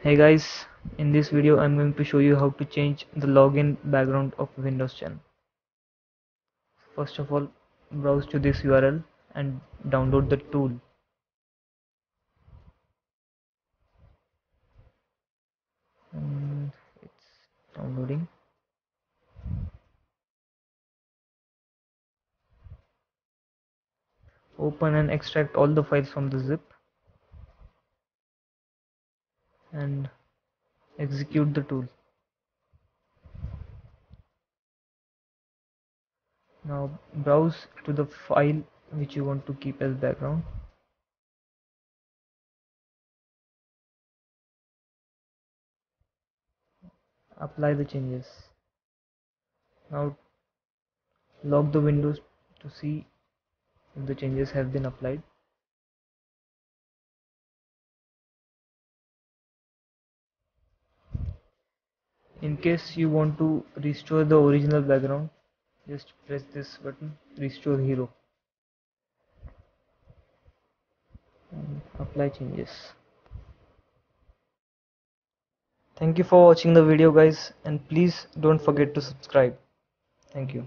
Hey guys, in this video I'm going to show you how to change the login background of Windows 10. First of all, browse to this URL and download the tool. And it's downloading. Open and extract all the files from the zip and execute the tool. Now browse to the file which you want to keep as background. Apply the changes. Now lock the windows to see if the changes have been applied. In case you want to restore the original background just press this button restore hero. And apply changes. Thank you for watching the video guys and please don't forget to subscribe. Thank you